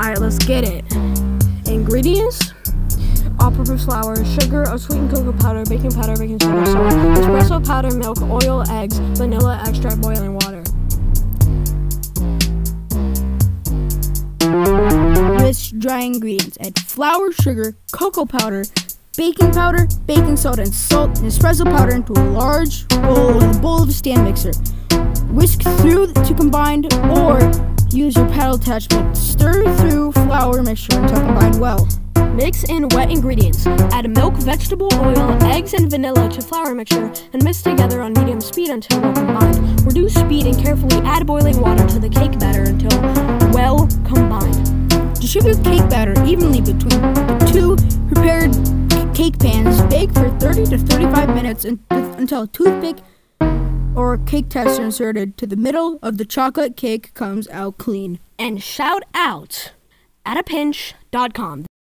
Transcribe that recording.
Alright, let's get it. Ingredients all-purpose flour, sugar, a cocoa powder, baking powder, baking soda, salt, espresso powder, milk, oil, eggs, vanilla extract, boiling water. With dry ingredients, add flour, sugar, cocoa powder, baking powder, baking soda, and salt, and espresso powder into a large bowl with a bowl of a stand mixer. Whisk through to combine, or use your paddle attachment. Stir through flour mixture until combined well. Mix in wet ingredients. Add milk, vegetable oil, eggs, and vanilla to flour mixture and mix together on medium speed until well combined. Reduce speed and carefully add boiling water to the cake batter until well combined. Distribute cake batter evenly between the two prepared cake pans. Bake for 30 to 35 minutes until toothpick or cake tester inserted to the middle of the chocolate cake comes out clean. And shout out addapinch.com.